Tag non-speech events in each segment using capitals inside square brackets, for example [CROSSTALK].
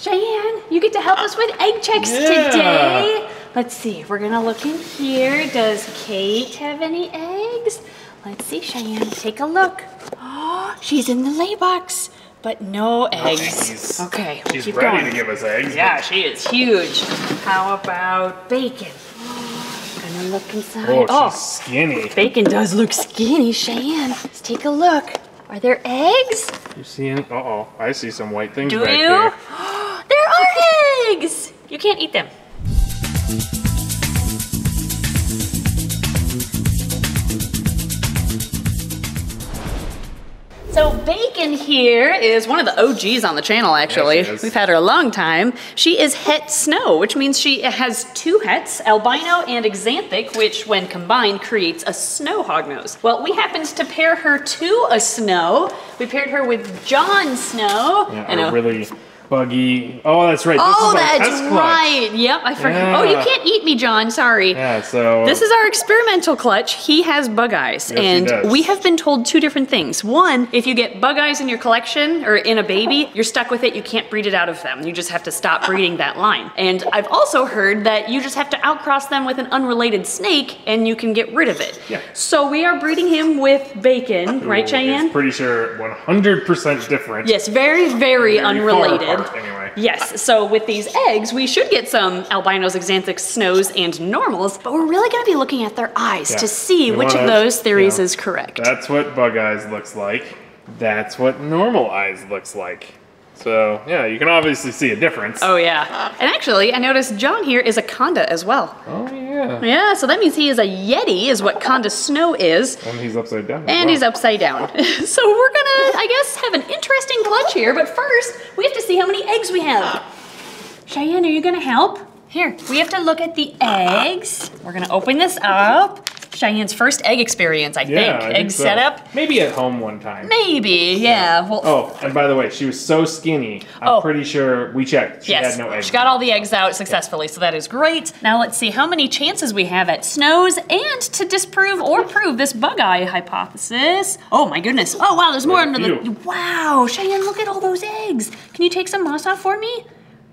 Cheyenne, you get to help us with egg checks Yeah. today. Let's see, we're gonna look in here. Does Kate have any eggs? Let's see, Cheyenne, take a look. Oh, she's in the lay box, but no eggs. eggs. Okay, we'll She's keep ready going. to give us eggs. Yeah, she is huge. How about bacon? Gonna look inside. Oh, she's skinny. bacon does look skinny, Cheyenne. Let's take a look. Are there eggs? You see any? Uh oh, I see some white things Do back you? there. there! You can't eat them. So Bacon here is one of the OGs on the channel actually. Yeah. We've had her a long time. She is Het Snow, which means she has two hets, albino and axanthic, which when combined creates a snow hognose. Well, we happened to pair her to a snow. We paired her with Jon Snow. Yeah, and a a- really buggy. Oh, that's right. Oh, this that's right. Yep, I forgot. Oh, you can't eat me, John. Sorry. Yeah, so This is our experimental clutch. He has bug eyes. Yes, and we have been told two different things. One, if you get bug eyes in your collection or in a baby, you're stuck with it. You can't breed it out of them. You just have to stop breeding that line. And I've also heard that you just have to outcross them with an unrelated snake and you can get rid of it. Yeah. So we are breeding him with bacon, right, Cheyenne? Pretty sure 100% different. Yes, very, very, Very unrelated. Anyway. Yes, so with these eggs, we should get some albinos, axanthics, snows, and normals, but we're really gonna be looking at their eyes Yeah. to see We which of those theories yeah. is correct. That's what bug eyes looks like. That's what normal eyes looks like. So yeah, you can obviously see a difference. Oh yeah. And actually, I noticed John here is a Conda as well. Oh, yeah. Yeah, so that means he is a Yeti, is what Conda Snow is. And he's upside down. And well. he's upside down. [LAUGHS] so we're gonna, I guess, have an interesting clutch here, but first, we have to see how many eggs we have. Cheyenne, are you gonna help? Here, we have to look at the eggs. We're gonna open this up. Cheyenne's first egg experience, I Yeah, think. I egg think so. setup? Maybe at home one time. Maybe, yeah. Well, Oh, and by the way, she was so skinny. I'm Oh. pretty sure we checked. She yes, had no eggs. she got all the eggs out successfully, so that is great. Now let's see how many chances we have at snows and to disprove or prove this bug eye hypothesis. Oh my goodness. Oh wow, there's more under the. Wow, Cheyenne, look at all those eggs. Can you take some moss off for me?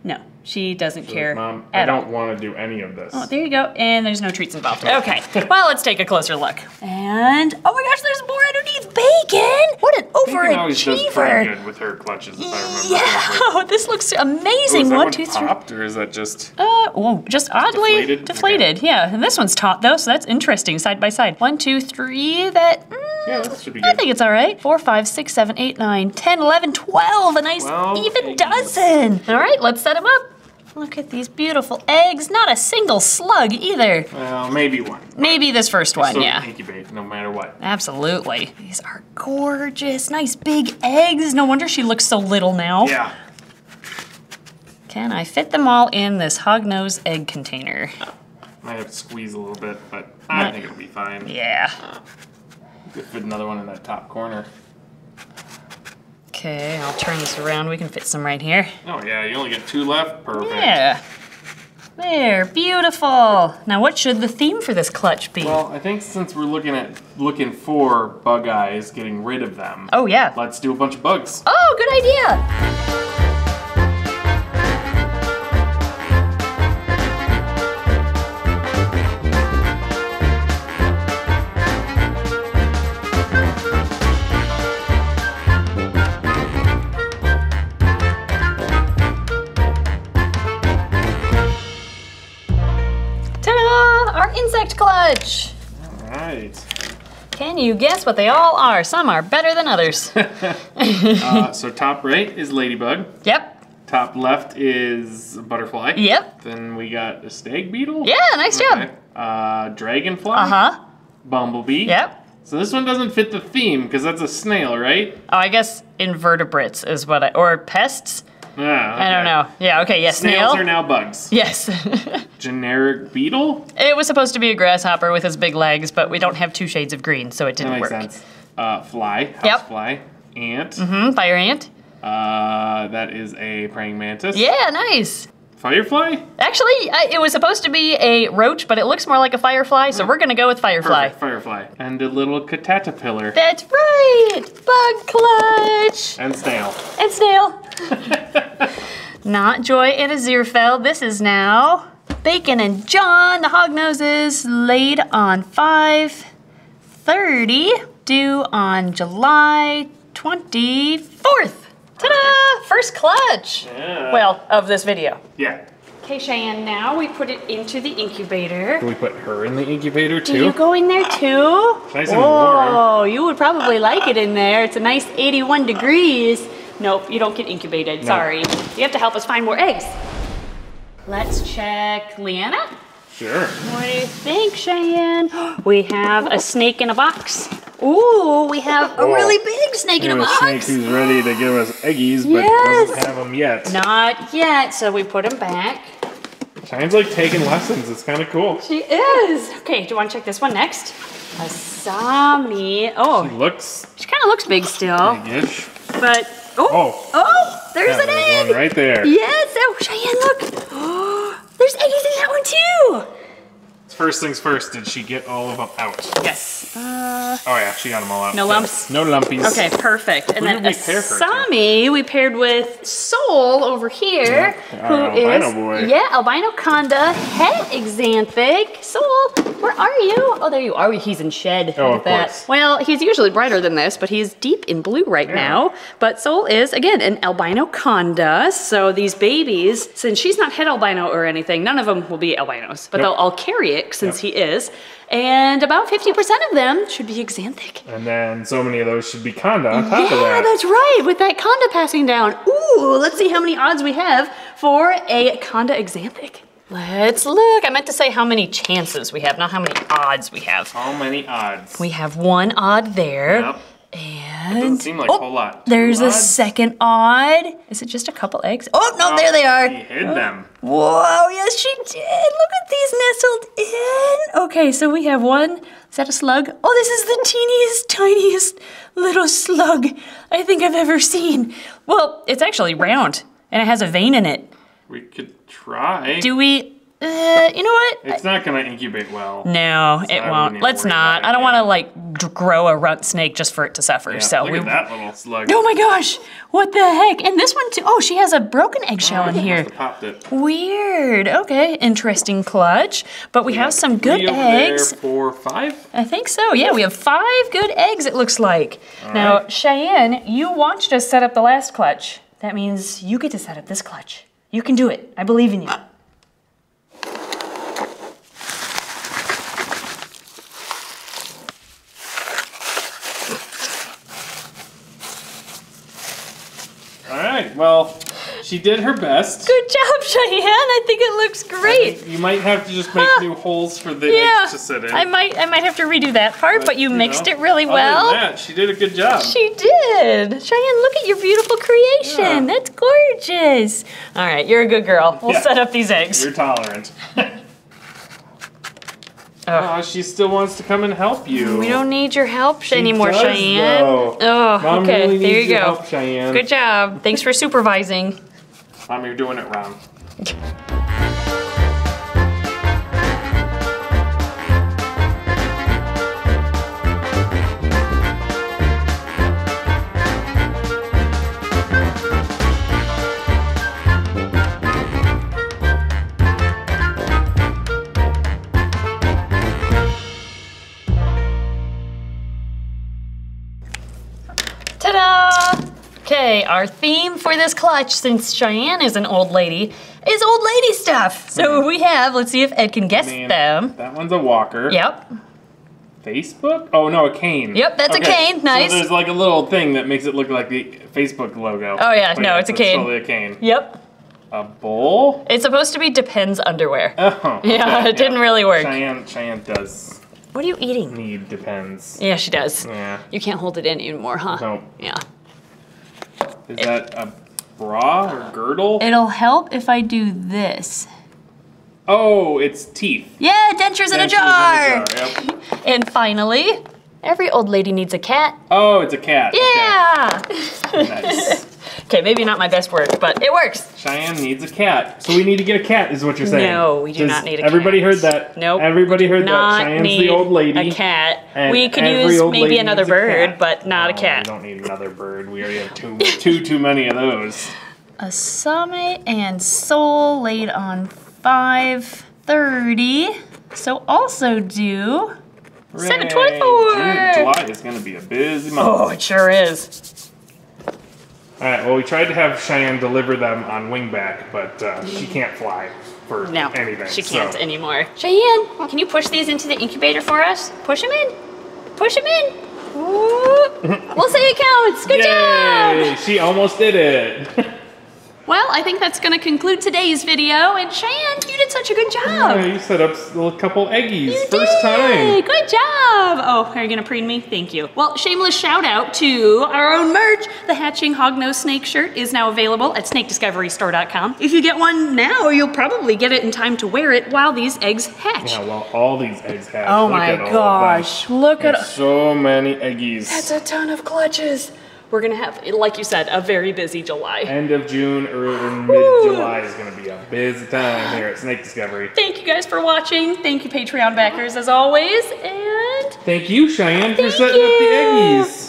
No, she doesn't care Mom, I don't all. want to do any of this. Oh, there you go. And there's no treats involved. Okay. [LAUGHS] well, let's take a closer look. And oh my gosh, there's more underneath bacon. What an overachiever. Bacon always does pretty good with her clutches, if I remember Yeah, correctly. [LAUGHS] this looks Oh, amazing. is that One, two, three. popped, or is that just? Uh, oh, just oddly Deflated? deflated. Yeah, and this one's taut though, so that's interesting. Side by side. One, two, three. That. mm, Yeah, that should be I think it's all right. Four, five, six, seven, eight, nine, ten, eleven, twelve. A nice 12 even eggs. dozen. All right, let's set them up. Look at these beautiful eggs. Not a single slug either. Well, maybe one. Maybe this first one, yeah. incubate, no matter what. Absolutely. These are gorgeous. Nice big eggs. No wonder she looks so little now. Yeah. Can I fit them all in this hognose egg container? Might have to squeeze a little bit, but I Might- think it'll be fine. Yeah. Could fit another one in that top corner. Okay, I'll turn this around. We can fit some right here. Oh yeah, you only get two left. Perfect. Yeah. There, beautiful. Now, what should the theme for this clutch be? Well, I think since we're looking at looking for bug eyes, getting rid of them. oh, yeah. Let's do a bunch of bugs. Oh, good idea. Clutch. All right. Can you guess what they all are? Some are better than others. [LAUGHS] Uh, so top right is ladybug. yep. Top left is butterfly. Yep. Then we got a stag beetle. Yeah, nice job. Uh, dragonfly. Uh huh. Bumblebee. Yep. So this one doesn't fit the theme because that's a snail, right? Oh, I guess invertebrates is what I, or pests? Ah, I don't know. Yeah, okay, yes, Snails snail. are now bugs. yes. [LAUGHS] Generic beetle. it was supposed to be a grasshopper with his big legs, but we don't have two shades of green, so it didn't that makes work. sense. Uh, fly. House Yep. fly. Ant. Hmm, fire ant? Uh, that is a praying mantis. Yeah, nice. Firefly. Actually, I, it was supposed to be a roach, but it looks more like a firefly, so we're gonna go with firefly. Perfect. Firefly. And a little caterpillar. That's right! Bug clutch! And snail. And snail. [LAUGHS] Not Joy and Aziraphale. This is now Bacon and John, the hog noses, laid on 5:30, due on July 24th. Ta-da! First clutch. Yeah. Well, of this video. Yeah. Okay, Cheyenne, now we put it into the incubator. Can we put her in the incubator too? Do you go in there too? Nice and Whoa, oh, you would probably like it in there. It's a nice 81 degrees. Nope, you don't get incubated. Sorry. You have to help us find more eggs. Let's check Leanna. Sure. What do you think, Cheyenne? [GASPS] We have a snake in a box. Ooh, we have a Whoa. really big snake in a a snake box. who's ready to give us eggies, but Yes. doesn't have them yet. Not yet, so we put him back. Cheyenne's like taking lessons. It's kind of cool. She is. Okay, do you want to check this one next? Asami. Oh, Looks she kind of looks big still, big-ish. but oh, Oh. oh, there's an there's egg. right there. Yes. Oh, Cheyenne, look. Oh, [GASPS] there's eggies in that one too. First things first, did she get all of them out? Yes. Uh, Oh yeah, she got them all out. No lumps? No lumpies. okay, perfect. And Who then did we pair her to? Asami, we paired with Soul over here, Yeah, who our is albino boy. yeah, albino conda, head axanthic. Soul, where are you? Oh, there you are. He's in shed. Oh, Look of at that. course. Well, he's usually brighter than this, but he's deep in blue right Yeah. now. But Soul is again an albino conda. So these babies, since she's not het albino or anything, none of them will be albinos, but Nope. they'll all carry it since Yep. he is. And about 50% of them should be axanthic. And then so many of those should be conda on top Yeah, of that. that's right, with that conda passing down. Ooh, let's see how many odds we have for a conda axanthic. Let's look. I meant to say how many chances we have, not how many odds we have. How many odds? We have one odd there. Yep. And Doesn't seem like oh, a whole lot. Two There's a second odd. Is it just a couple eggs? Oh no, there they are. He hid them. Whoa, yes, she did. Look at these nestled in. Okay, so we have one. Is that a slug? Oh, this is the teeniest, tiniest little slug I think I've ever seen. Well, it's actually round and it has a vein in it. We could try. Do we? Uh, you know what? It's not gonna incubate well. No, it I won't. Let's not. I don't want to like grow a runt snake just for it to suffer. Yeah, so look we. at that little slug. Oh my gosh! What the heck? And this one too. Oh, she has a broken eggshell Oh, in here. popped it. Weird. Okay, interesting clutch. But we have some good eggs. There, four, five. I think so. Yeah, we have five good eggs, it looks like. now, right. Cheyenne, you watched us set up the last clutch. That means you get to set up this clutch. You can do it. I believe in you. All right. Well, she did her best. Good job, Cheyenne. I think it looks great. You might have to just make Huh. new holes for the Yeah, eggs to sit in. I might, I might have to redo that part, but, you, mixed know, it really well. that, she did a good job. She did. Cheyenne, look at your beautiful creation. Yeah. That's gorgeous. All right, you're a good girl. We'll Yeah. set up these eggs. You're tolerant. [LAUGHS] oh, she still wants to come and help you. We don't need your help She anymore, does, Cheyenne. though. Oh, Mom okay. really there you go. help, Cheyenne. Good job. Thanks for supervising. Mom, you're doing it wrong. [LAUGHS] our theme for this clutch, since Cheyenne is an old lady, is old lady stuff. So mm-hmm. we have, let's see if Ed can guess Man, them. That one's a walker. Yep. Facebook? Oh no, a cane. Yep, that's a cane, nice. So there's like a little thing that makes it look like the Facebook logo. Oh, yeah, But no, it's a so cane. totally a cane. Yep. A bowl? It's supposed to be Depends underwear. Oh. [LAUGHS] Yeah, okay, it didn't really work. Cheyenne, Cheyenne does What are you eating? need depends. Yeah, she does. Yeah. You can't hold it in anymore, huh? No. Yeah. Is that a bra or girdle? It'll help if I do this. oh, it's teeth. Yeah, dentures in a jar. in a jar, yep. [LAUGHS] And finally, every old lady needs a cat. Oh, it's a cat. Yeah. Okay. Nice. Okay, maybe not my best work, but it works. Cheyenne needs a cat. So we need to get a cat, is what you're saying. No, we due not need a Everybody cat. Everybody heard that. Nope. Everybody heard that. Not Cheyenne's need the old lady. a cat. and We could use maybe another bird, but not a cat. We don't need another bird. We already have too, too, too many of those. Asami and Soul laid on 530. So also do 724. June, July is going to be a busy month. Oh, it sure is. All right. Well, we tried to have Cheyenne deliver them on wingback, but uh, she can't fly for No, anything. she can't anymore. Cheyenne, can you push these into the incubator for us? Push them in. Push them in. Ooh. [LAUGHS] we'll say it counts. Good job. Yay! She almost did it. [LAUGHS] Well, I think that's going to conclude today's video. And Cheyenne, you did such a good job. Yeah, job. you set up a couple eggies. You First did. time. Good job. Oh, are you going to preen me? Thank you. Well, shameless shout out to our own merch. The Hatching Hognose Snake shirt is now available at snakediscoverystore.com. If you get one now, you'll probably get it in time to wear it while these eggs hatch. Yeah, well, all these eggs have. Oh Look my at all of them. gosh, look at so many eggies. That's a ton of clutches. We're gonna have, like you said, a very busy July. End of June or mid July is going to be a busy time here at Snake Discovery. Thank you guys for watching. Thank you, Patreon backers, as always. And Thank you, Cheyenne, for Thank setting up the you. eggies.